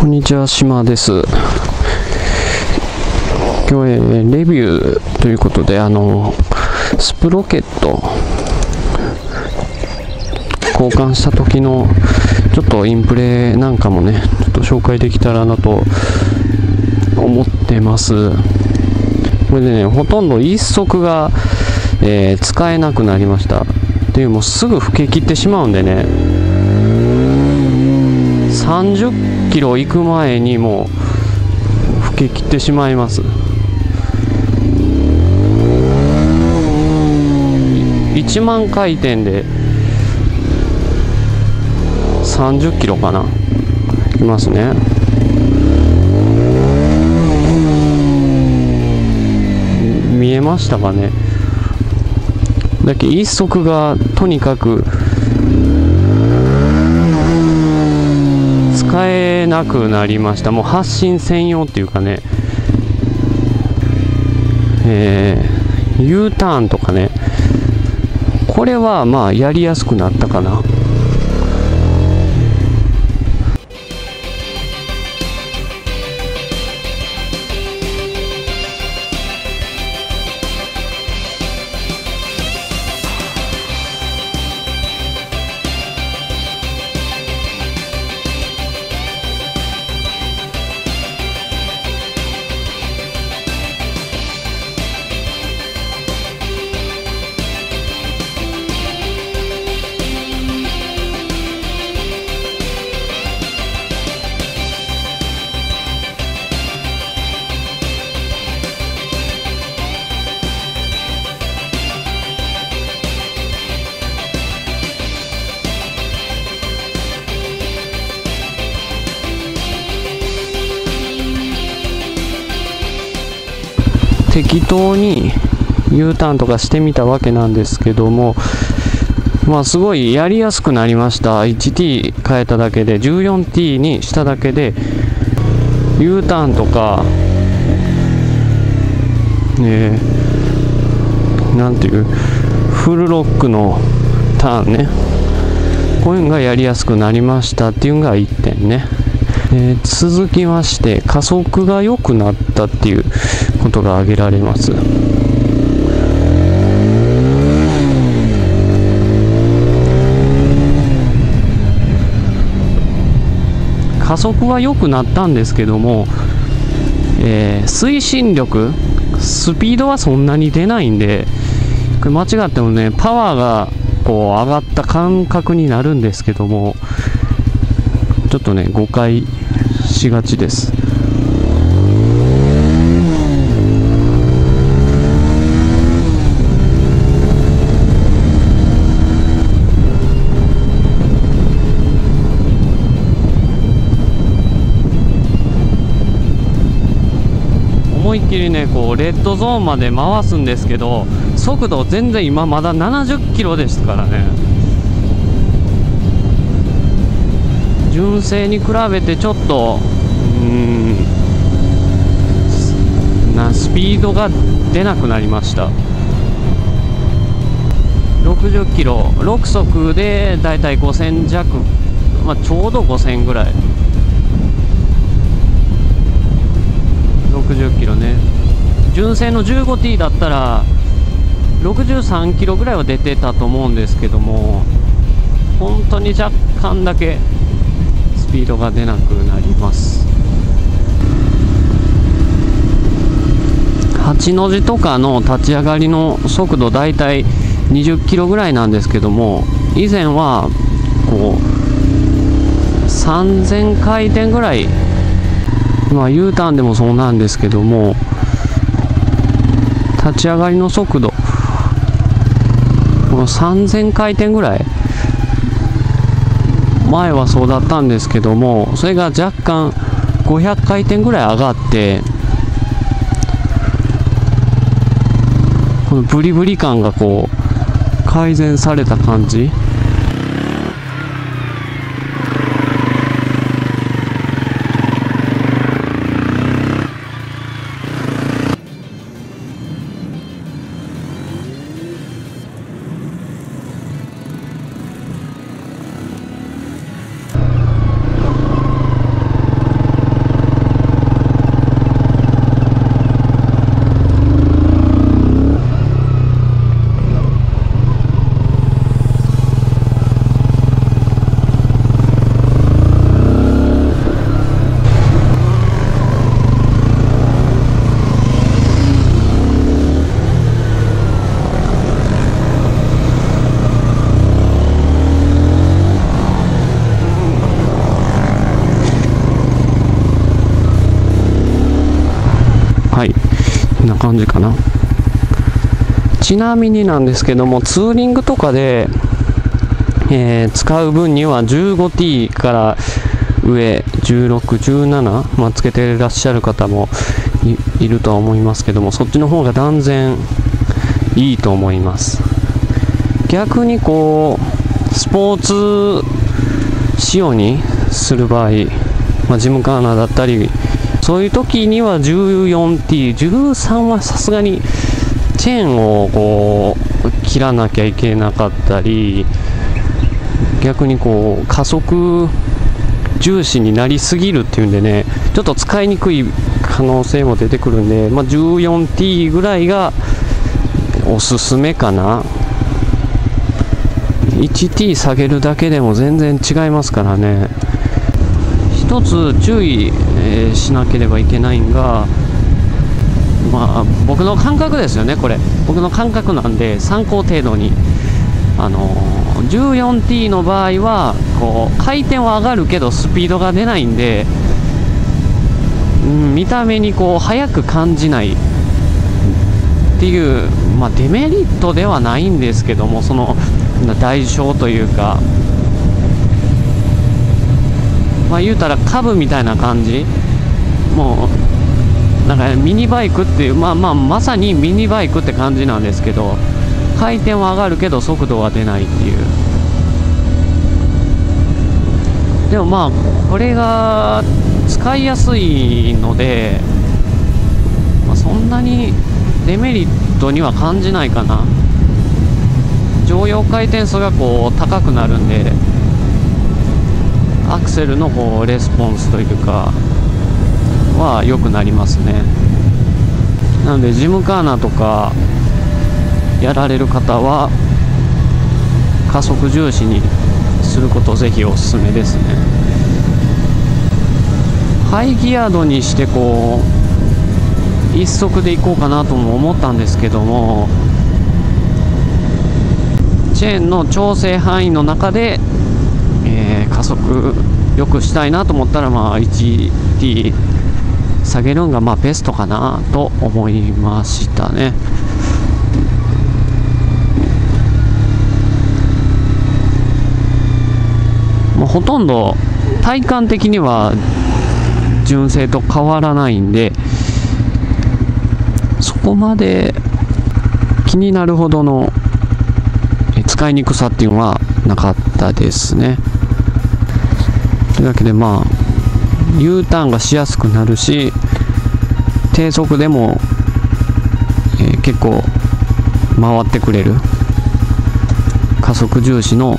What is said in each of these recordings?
こんにちは、島です。今日、えーレビューということで、あの、スプロケット、交換した時の、ちょっとインプレなんかもね、ちょっと紹介できたらなと思ってます。これでね、ほとんど一足が、えー使えなくなりました。っていう、もうすぐ吹き切ってしまうんでね、30キロ行く前にもう吹き切ってしまいます1万回転で30キロかな行きますね見えましたかねだけ一足がとにかく使えなくなりました。もう発信専用っていうかね。えー U ターンとかね。これはまあやりやすくなったかな。適当に U ターンとかしてみたわけなんですけどもまあすごいやりやすくなりました。1T 変えただけで 14T にしただけで U ターンとかえー、なんていうフルロックのターンね。こういうのがやりやすくなりましたっていうのが1点ね、えー続きまして加速が良くなったっていうことが挙げられます。加速は良くなったんですけども、えー推進力スピードはそんなに出ないんでこれ間違ってもねパワーがこう上がった感覚になるんですけどもちょっとね誤解しがちです。思いっきりねこうレッドゾーンまで回すんですけど速度全然今まだ70キロですからね。純正に比べてちょっとうんなスピードが出なくなりました。60キロ6速でだいたい5000弱、まあ、ちょうど5000ぐらい。60キロね。純正の 15T だったら63キロぐらいは出てたと思うんですけども本当に若干だけピードが出なくなります。8の字とかの立ち上がりの速度だいたい20キロぐらいなんですけども以前はこう3000回転ぐらいまあ U ターンでもそうなんですけども立ち上がりの速度この3000回転ぐらい前はそうだったんですけどもそれが若干500回転ぐらい上がってこのブリブリ感がこう改善された感じちなみになんですけどもツーリングとかで、えー、使う分には 15T から上1617、まあ、つけてらっしゃる方もいるとは思いますけどもそっちの方が断然いいと思います。逆にこうスポーツ仕様にする場合、まあ、ジムカーナーだったりそういう時には 14T、13はさすがにチェーンをこう切らなきゃいけなかったり逆にこう加速重視になりすぎるっていうんでねちょっと使いにくい可能性も出てくるんで、まあ、14T ぐらいがおすすめかな。1T 下げるだけでも全然違いますからね。一つ注意、えー、しなければいけないんがまあ僕の感覚ですよねこれ。僕の感覚なんで参考程度に。あのー、14T の場合はこう回転は上がるけどスピードが出ないんで、うん、見た目にこう速く感じない。っていう、まあ、デメリットではないんですけどもその代償というか。まあ言うたら株みたいな感じ。もうなんかミニバイクっていうまあまあまさにミニバイクって感じなんですけど回転は上がるけど速度は出ないっていう。でもまあこれが使いやすいので、まあ、そんなにデメリットには感じないかな。常用回転数がこう高くなるんでアクセルのこうレスポンスというかは良くなりますね。なのでジムカーナとかやられる方は加速重視にすることぜひおすすめですね。ハイギア度にしてこう一足でいこうかなとも思ったんですけどもチェーンの調整範囲の中で、えー、加速良くしたいなと思ったらまあ 1T 下げるんがまあベストかなと思いましたね。もうほとんど体感的には純正と変わらないんでそこまで気になるほどの使いにくさっていうのはなかったですねというわけでまあ U ターンがしやすくなるし低速でも、えー、結構回ってくれる。加速重視の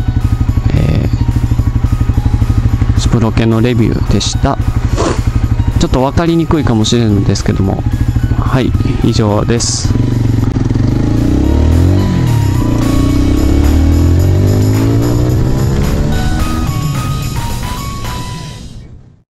スプロ系のレビューでした。ちょっと分かりにくいかもしれないんですけども。はい以上です。